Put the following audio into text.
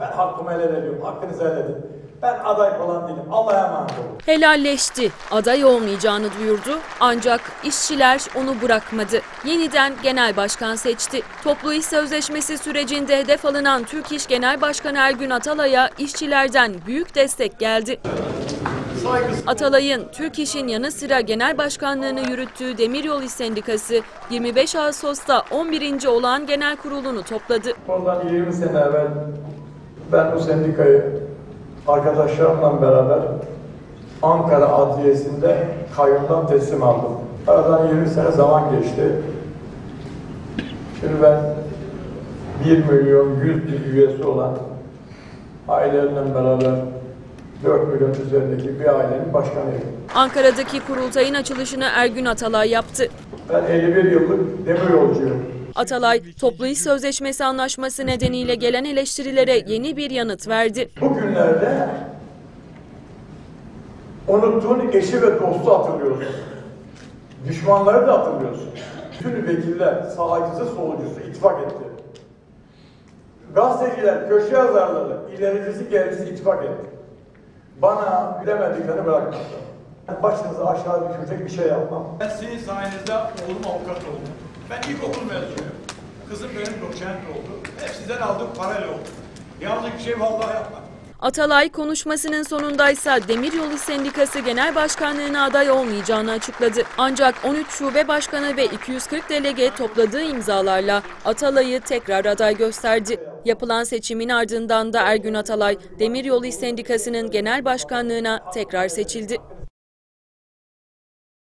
Ben hakkımı helal ediyorum. Hakkınızı helal edin. Ben aday falan değilim. Allah'a emanet olun. Helalleşti, aday olmayacağını duyurdu ancak işçiler onu bırakmadı. Yeniden genel başkan seçti. Toplu iş sözleşmesi sürecinde hedef alınan Türk İş Genel Başkanı Ergün Atalay'a işçilerden büyük destek geldi. Atalay'ın Türk İş'in yanı sıra genel başkanlığını yürüttüğü Demiryol İş Sendikası 25 Ağustos'ta 11. olan genel kurulunu topladı. Ondan 20 sene evvel ben bu sendikayı arkadaşlarımla beraber Ankara Adliyesi'nde kayyumdan teslim aldım. Aradan 20 sene zaman geçti. Şimdi ben 1 milyon 100 bin üyesi olan aileleriyle beraber 4 milyon üzerindeki bir ailenin başkanıyım. Ankara'daki kurultayın açılışını Ergün Atalay yaptı. Ben 51 yıllık demir yolcuyum. Atalay, toplu iş sözleşmesi anlaşması nedeniyle gelen eleştirilere yeni bir yanıt verdi. Bugünlerde unuttuğun eşi ve dostu hatırlıyorsun. Düşmanları da hatırlıyorsun. Bütün vekiller sağcısı solucusu ittifak etti. Gazeteciler, köşe yazarları, ilericisi gerisi ittifak etti. Bana bilemediklerini bırakmadılar. Başınızı aşağı düşürecek bir şey yapmam. Ben sizin sayenizde oğlum avukat oldu. Ben ilkokul mezunuyum. Kızım benim doçent oldu. Hep sizden aldığım parayla oldu. Yalnız bir şey vallahi yapmadım. Atalay konuşmasının sonundaysa Demiryolu Sendikası Genel Başkanlığına aday olmayacağını açıkladı. Ancak 13 şube başkanı ve 240 delege topladığı imzalarla Atalay'ı tekrar aday gösterdi. Yapılan seçimin ardından da Ergün Atalay Demiryolu Sendikası'nın genel başkanlığına tekrar seçildi.